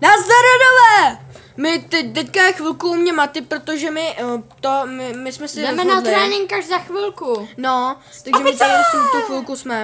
Nazdarodové! My teď, teďka je chvilku u mě maty, protože my eh, to, my, my jsme si Jdeme na rozhodli. trénink až za chvilku. No, takže my tady s tu chvilku jsme.